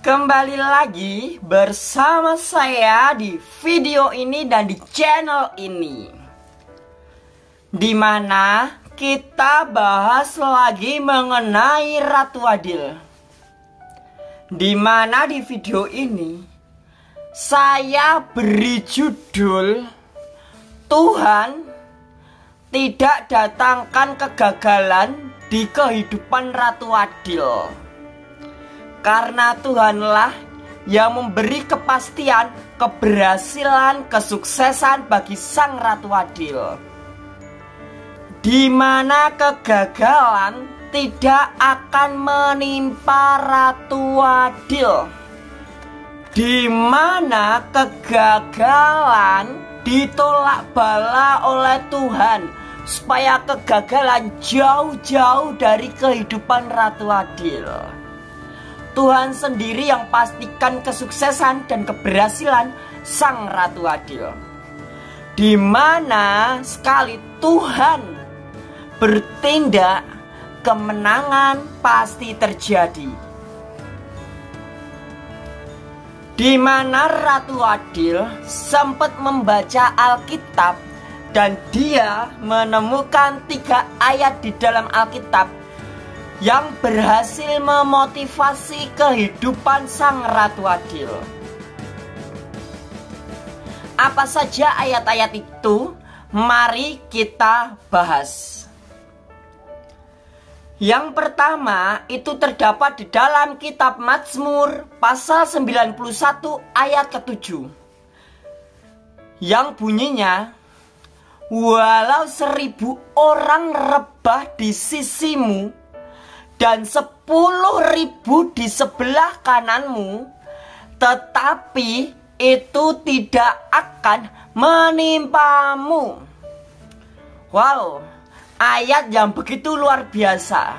Kembali lagi bersama saya di video ini dan di channel ini. Di mana kita bahas lagi mengenai Ratu Adil. Di mana di video ini Saya beri judul Tuhan tidak datangkan kegagalan di kehidupan Ratu Adil karena Tuhanlah yang memberi kepastian, keberhasilan, kesuksesan bagi sang Ratu Adil. Di mana kegagalan tidak akan menimpa Ratu Adil. Di mana kegagalan ditolak bala oleh Tuhan supaya kegagalan jauh-jauh dari kehidupan Ratu Adil. Tuhan sendiri yang pastikan kesuksesan dan keberhasilan sang Ratu Adil. Di mana sekali Tuhan bertindak, kemenangan pasti terjadi. Di mana Ratu Adil sempat membaca Alkitab dan dia menemukan tiga ayat di dalam Alkitab yang berhasil memotivasi kehidupan sang Ratu Adil. Apa saja ayat-ayat itu? Mari kita bahas. Yang pertama itu terdapat di dalam kitab Mazmur pasal 91 ayat ke-7 Yang bunyinya Walau seribu orang rebah di sisimu dan sepuluh ribu di sebelah kananmu, tetapi itu tidak akan menimpamu. Wow, ayat yang begitu luar biasa.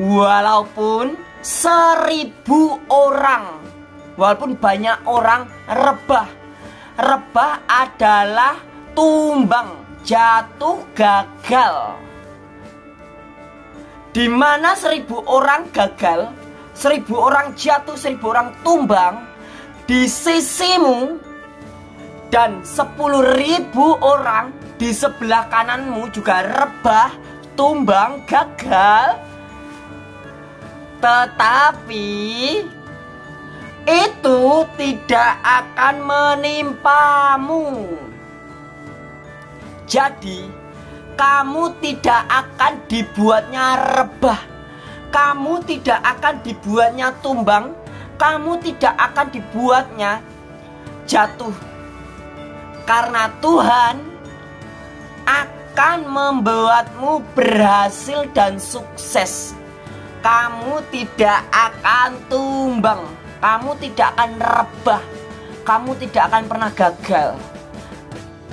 Walaupun seribu orang, walaupun banyak orang rebah, rebah adalah tumbang, jatuh, gagal di mana seribu orang gagal, seribu orang jatuh, seribu orang tumbang di sisimu dan sepuluh ribu orang di sebelah kananmu juga rebah, tumbang, gagal. Tetapi itu tidak akan menimpamu. Jadi, kamu tidak akan dibuatnya rebah. Kamu tidak akan dibuatnya tumbang. Kamu tidak akan dibuatnya jatuh. Karena Tuhan akan membuatmu berhasil dan sukses. Kamu tidak akan tumbang. Kamu tidak akan rebah. Kamu tidak akan pernah gagal.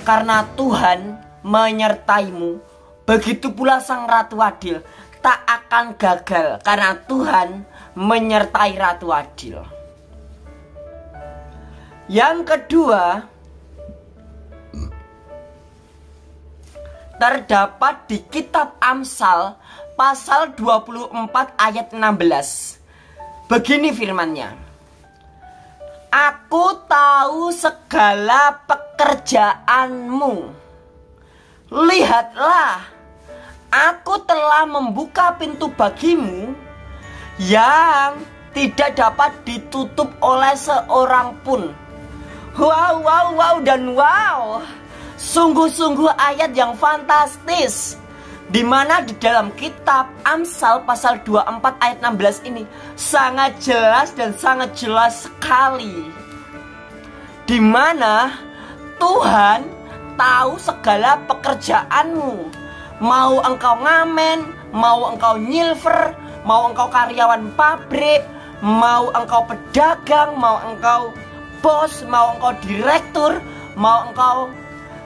Karena Tuhan menyertaimu. Begitu pula sang Ratu Adil tak akan gagal karena Tuhan menyertai Ratu Adil. Yang kedua, terdapat di kitab Amsal pasal 24 ayat 16. Begini firmannya. Aku tahu segala pekerjaanmu Lihatlah, aku telah membuka pintu bagimu yang tidak dapat ditutup oleh seorang pun. Wow, wow, wow, dan wow. Sungguh-sungguh ayat yang fantastis. Di mana di dalam kitab Amsal pasal 24 ayat 16 ini sangat jelas dan sangat jelas sekali. Di mana Tuhan tahu segala pekerjaanmu. Mau engkau ngamen, mau engkau nyilver, mau engkau karyawan pabrik, mau engkau pedagang, mau engkau bos, mau engkau direktur, mau engkau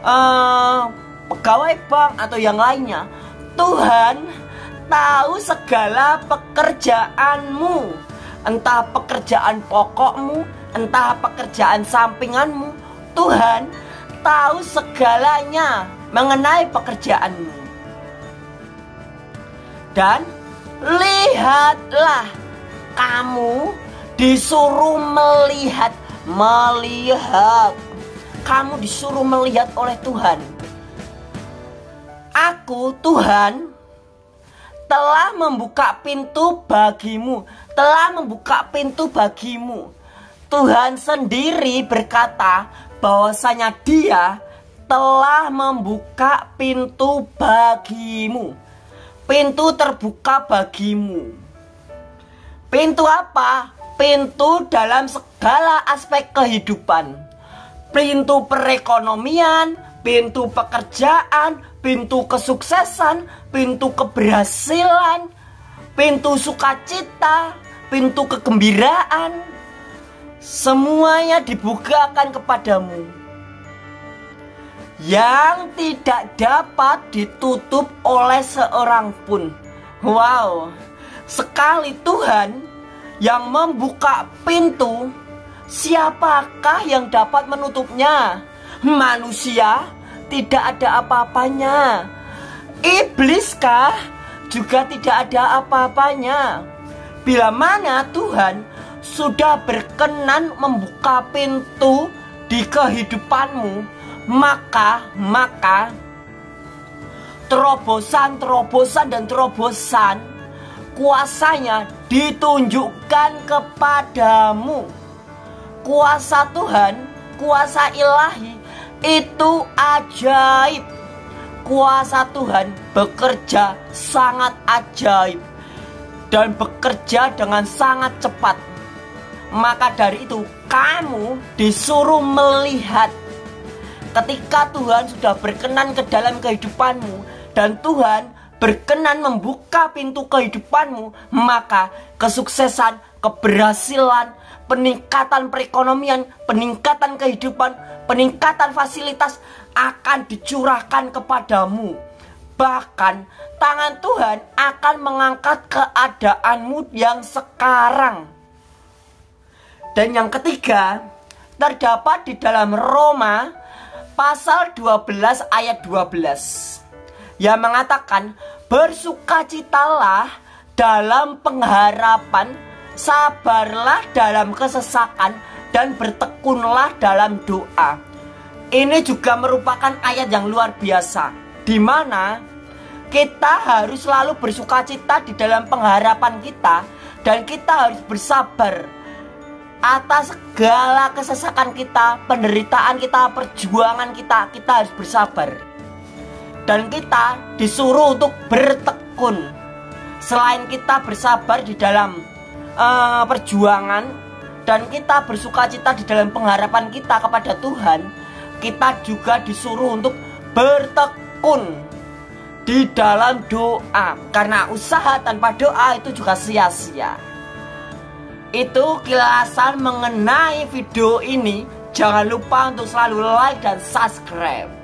uh, pegawai bank atau yang lainnya. Tuhan tahu segala pekerjaanmu, entah pekerjaan pokokmu, entah pekerjaan sampinganmu. Tuhan tahu segalanya mengenai pekerjaanmu. Dan lihatlah kamu disuruh melihat, melihat. Kamu disuruh melihat oleh Tuhan. Aku, Tuhan, telah membuka pintu bagimu, telah membuka pintu bagimu. Tuhan sendiri berkata bahwasanya Dia telah membuka pintu bagimu. Pintu terbuka bagimu. Pintu apa? Pintu dalam segala aspek kehidupan. Pintu perekonomian, pintu pekerjaan, pintu kesuksesan, pintu keberhasilan, pintu sukacita, pintu kegembiraan, semuanya dibukakan kepadamu. Yang tidak dapat ditutup oleh seorang pun. Wow, sekali Tuhan yang membuka pintu, siapakah yang dapat menutupnya? Manusia tidak ada apa-apanya. Ibliskah juga tidak ada apa-apanya. Bila mana Tuhan sudah berkenan membuka pintu di kehidupanmu, maka maka terobosan-terobosan dan terobosan kuasanya ditunjukkan kepadamu. Kuasa Tuhan, kuasa ilahi itu ajaib. Kuasa Tuhan bekerja sangat ajaib dan bekerja dengan sangat cepat. Maka dari itu, kamu disuruh melihat ketika Tuhan sudah berkenan ke dalam kehidupanmu dan Tuhan berkenan membuka pintu kehidupanmu, maka kesuksesan, keberhasilan, peningkatan perekonomian, peningkatan kehidupan, peningkatan fasilitas akan dicurahkan kepadamu. Bahkan tangan Tuhan akan mengangkat keadaanmu yang sekarang. Dan yang ketiga, terdapat di dalam Roma pasal 12 ayat 12 yang mengatakan bersukacitalah dalam pengharapan, sabarlah dalam kesesakan, dan bertekunlah dalam doa. Ini juga merupakan ayat yang luar biasa di mana kita harus selalu bersuka cita di dalam pengharapan kita dan kita harus bersabar atas segala kesesakan kita, penderitaan kita, perjuangan kita, kita harus bersabar. Dan kita disuruh untuk bertekun. Selain kita bersabar di dalam uh, perjuangan, dan kita bersuka cita di dalam pengharapan kita kepada Tuhan, kita juga disuruh untuk bertekun di dalam doa karena usaha tanpa doa itu juga sia-sia. Itu kilasan mengenai video ini. Jangan lupa untuk selalu like dan subscribe.